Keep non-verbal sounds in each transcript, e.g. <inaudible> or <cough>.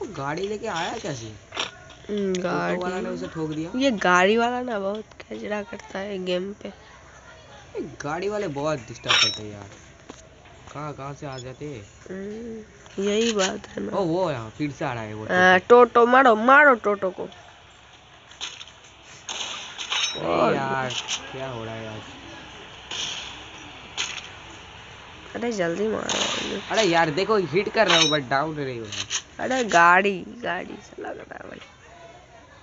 वो गाड़ी लेके आया कैसे? हम्म, ऑटो वाला ने उसे ठोक दिया? ये गाड़ी वाला ना बहुत कचरा करता है गेम पे। ये गाड़ी वाले बहुत डिस्टर्ब करते हैं यार। कहाँ कहाँ से आ जाते हैं? हम्म, यही बात है ना। ओ वो यहाँ फिर से आ रहा है वो हाँ, टोटो। मारो मारो टोटो को। अरे यार क्या हो रहा है यार? अरे जल्दी मारो। अरे यार देखो हिट कर रहा हूँ बट डाउन नहीं हो। रहा अरे गाड़ी गाड़ी से लग रहा है भाई।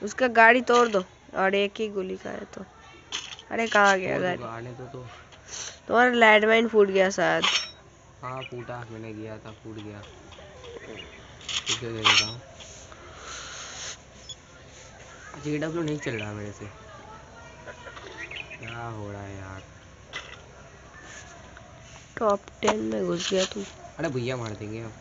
उसका गाड़ी तोड़ दो और एक ही गोली का है तो। अरे कहाँ गया गाड़ी? तो तो। तुम्हारा लैंडमाइन फूट गया शायद। हाँ फूटा मैंने गया था फूट गया। दे देता हूँ। जे डब्ल्यू नहीं चल रहा मेरे से। क्या हो रहा है यार? टॉप टेन में घुस गया तू। अरे भैया मार देंगे हम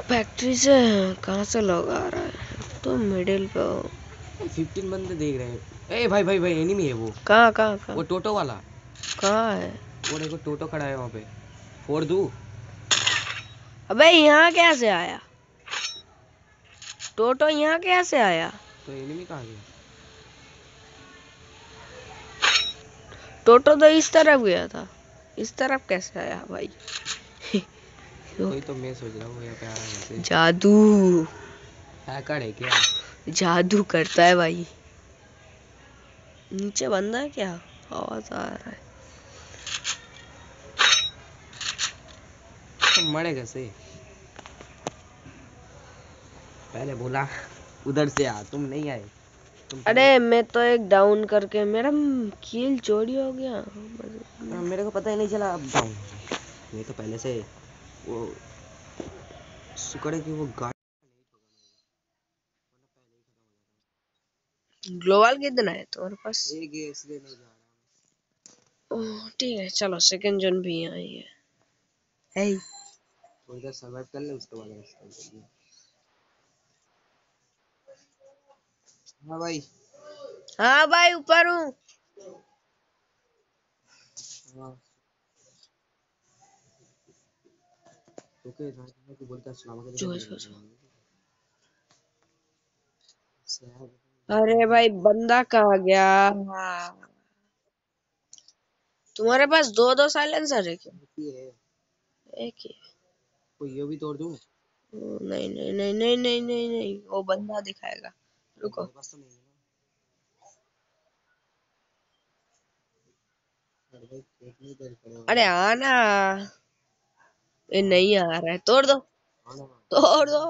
फैक्ट्री से कहाँ से लोग आ रहा है? तो मिडिल पे हो। फिफ्टीन बंदे देख रहे हैं। ए भाई भाई भाई एनिमी है वो। कहाँ कहाँ कहाँ? वो टोटो वाला। कहाँ है? वो देखो टोटो खड़ा है वहाँ पे। फोड़ दू। अबे यहाँ कैसे आया? टोटो यहाँ कैसे आया? तो एनिमी कहाँ गया टोटो तो इस तरफ़ गया था। इस तरफ़ कैसे आया भाई? कोई तो मैं सोच रहा हूँ पे आ रहा है जादू। हैकर है क्या? जादू करता है भाई। नीचे बंदा है क्या? आवाज़ आ रहा है। तो मरे कैसे? पहले बोला उधर से आ तुम नहीं आए। अरे मैं तो एक डाउन करके मेरा कील चोरी हो गया। हाँ, मेरे को पता ही नहीं चला अब डाउन मैं तो पहले से वो शुक्र है कि वो गाड़ी ग्लोबल कितना है तुम्हारे पास एक है इसलिए नहीं जा रहा ठीक है चलो सेकंड जन भी यहाँ ही है। है थोड़ी देर सर्वाइव कर ले उसके बाद निकलिए। हाँ भाई। हाँ भाई ऊपर हूँ। हाँ। है है, जो है, जो शहर अरे भाई बंदा कहाँ गया तुम्हारे पास दो दो साइलेंसर है क्या एक ही कोई ये भी तोड़ दूँ नहीं नहीं नहीं नहीं नहीं नहीं नहीं वो बंदा दिखाएगा रुको अरे आना ये नहीं आ रहा है तोड़ दो तोड़ दो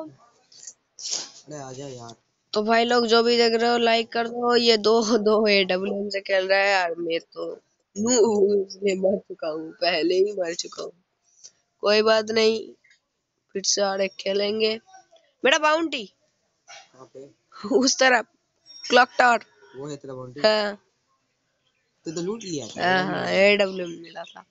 अरे आजा यार तो भाई लोग जो भी देख रहे हो लाइक कर दो ये दो दो ए डब्ल्यू से खेल रहा है यार मैं तो में मर चुका हूँ पहले ही मर चुका हूँ कोई बात नहीं फिर से और खेलेंगे मेरा बाउंटी उस तरफ़ क्लॉक टावर वो है तेरा बाउंड्री हाँ तू तो लूट लिया था हाँ हाँ ए डब्ल्यू मिला था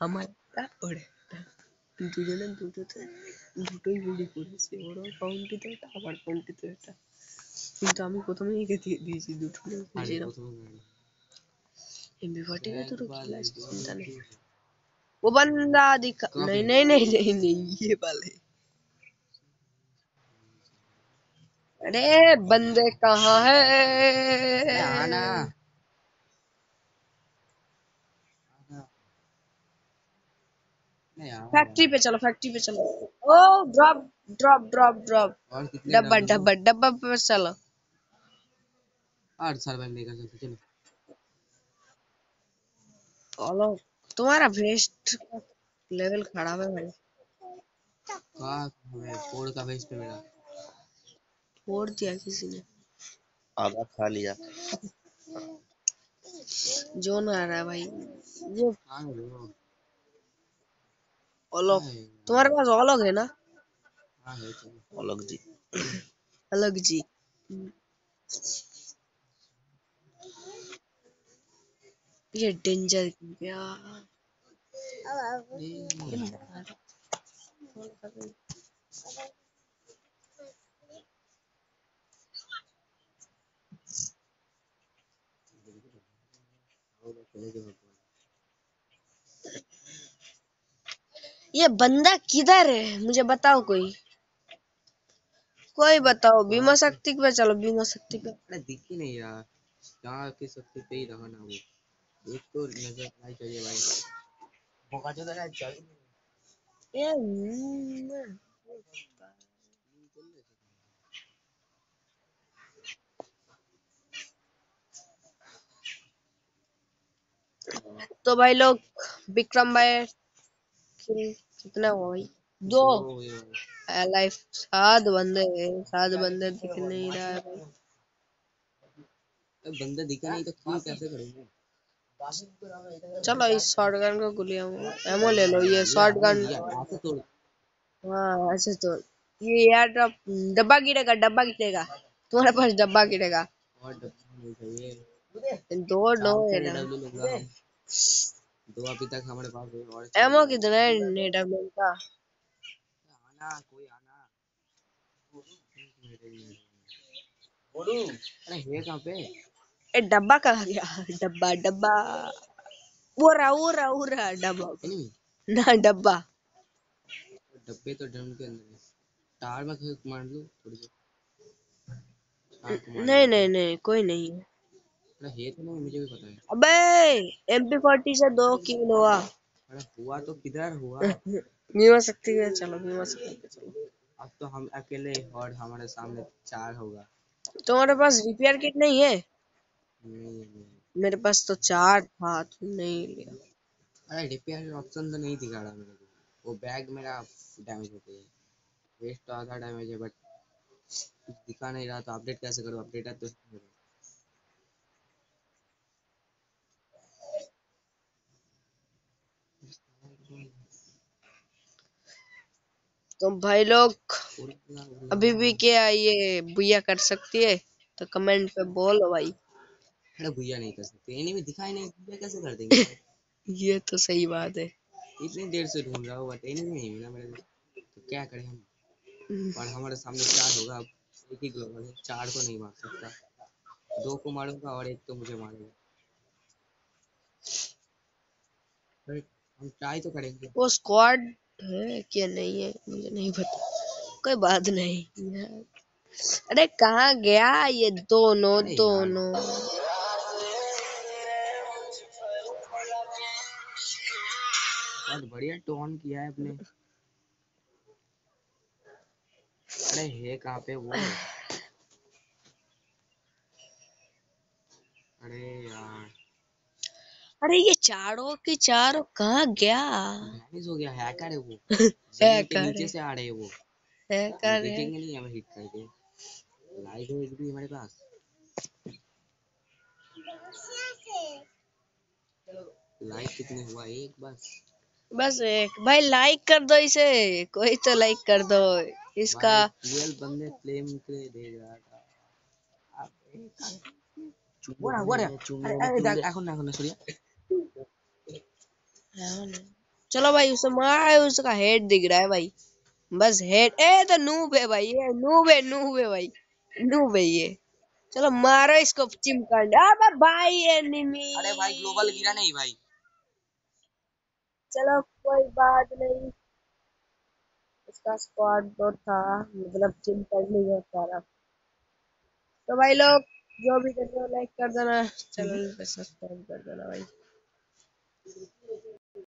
আমার ওরে দুজনে দুটোতে দুটোই গুলি করেছে ওরাও কাউন্টিতে এটা আবার কাউন্টিতে এটা কিন্তু আমি প্রথমেই একে দিয়ে দিয়েছি দুটো अरे দিয়েছিলাম वो तो मैं- एमबी फोर्टी का तो बाल खेला है, चिंता बाल नहीं है। वो बंदा दिखा कहाँ नहीं पे? नहीं नहीं नहीं नहीं ये वाले अरे बंदे कहाँ है? आना फैक्ट्री पे चलो फैक्ट्री पे चलो। Oh drop drop drop drop डब्बा डब्बा डब्बा पे चलो। आठ साल नहीं कर सकते चलो। चलो तुम्हारा वेस्ट लेवल खराब है भाई। कहा हमें फोड़ का बेस पे मेरा फोड़ दिया किसी ने। आधा खा लिया। जोन आ रहा है भाई ये है, तुम्हारे पास ओलोग है ना? हाँ अलग जी। अलग जी। ये डेंजर यार ये बंदा किधर है? मुझे बताओ कोई। कोई बताओ बीमा शक्ति पे चलो बीमा शक्ति पे अरे दिख ही नहीं यार यहाँ की शक्ति पे ही रहा ना वो। एक तो नज़र नहीं चाहिए भाई। मौका जो दे चल ये तो भाई लोग विक्रम भाई कितना हुआ भाई? दो। लाइफ सात बंदे सात बंदे दिख नहीं रहा है भाई। बंदे दिखे नहीं तो किल कैसे करेंगे? चलो इस शॉटगन को गोलियाँ एमो ले लो ये शॉटगन तोड़। हाँ ऐसे तो ये यार डब्बा गिरेगा डब्बा गिरेगा। तुम्हारे पास डब्बा गिरेगा। दो नो है ना। दो अभी तक हमारे पास है और एमो कितना है नेटअप का? आना कोई आना। बोलू। अरे है कहाँ पे? ए डब्बा कहाँ गया? डब्बा डब्बा। वो रहा वो रहा वो रहा डब्बा ना डब्बा। डब्बे तो ड्रम के अंदर है। टार में मार लो थोड़ी देर। नहीं नहीं नहीं कोई नहीं। है है तो नहीं मुझे भी पता है। अबे एमपी फोर्टी से दो किल हुआ। अरे हुआ तो किधर हुआ? <laughs> बीमा शक्ति है चलो बीमा शक्ति पे चलो। अब तो हम अकेले और हमारे सामने चार होगा। तुम्हारे पास रिपेयर किट नहीं है? नहीं नहीं। मेरे पास तो चार था तुम नहीं लिया। अरे रिपेयर ऑप्शन तो नहीं दिखा रहा मेरे को। वो बैग मेरा डैमेज हो गया। वेस्ट तो आधा डैमेज है बट कुछ दिखा नहीं रहा तो अपडेट कैसे करूँ? अपडेट है तो तो भाई लोग अभी भी क्या ये बुया कर सकती है? तो कमेंट पे बोलो भाई। अरे भैया नहीं कर सकते। भी दिखाई नहीं भैया कैसे कर देंगे? <laughs> ये तो सही बात है। इतनी देर से ढूंढ रहा हूँ बट इन्हें नहीं मिला मेरे को। तो क्या करें हम? <laughs> और हमारे सामने चार होगा अब एक ही ग्लोबल है चार को नहीं मार सकता। दो को मारूँगा और एक तो मुझे मारेगा। हम ट्राई तो करेंगे। वो स्क्वाड है क्या नहीं है मुझे नहीं पता। कोई बात नहीं। अरे कहाँ गया ये दोनों दोनों? बहुत बढ़िया टोन किया है अपने। अरे है कहाँ पे वो? <sighs> अरे अरे ये चारों के चारों कहाँ गया वैनिश हो गया हैकर है वो <laughs> जमीन के Hacker नीचे है। से आ रहे हैं वो है हम कर रहे देखेंगे नहीं हमें हिट करके लाइट हो भी हमारे पास लाइट कितने हुआ एक बस बस एक भाई लाइक कर दो इसे कोई तो लाइक कर दो इसका ट्वेल्व बंदे फ्लेम के दे रहा था अब एक ওরা ওরা আরে আরে দেখ এখন না এখন না সরিয়া चलो भाई उसे मारा उसका हेड दिख रहा है भाई। बस हेड ए तो नूब है भाई ये नूब है नूब है भाई नूब है ये। चलो मारो इसको चिमकांड अबे भाई एनिमी अरे भाई ग्लोबल गिरा नहीं भाई। चलो कोई बात नहीं। इसका स्क्वाड तो था मतलब चिमकांड नहीं हो पा रहा। तो भाई लोग जो भी कर रहे हो लाइक कर देना। चैनल पे सब्सक्राइब कर देना भाई।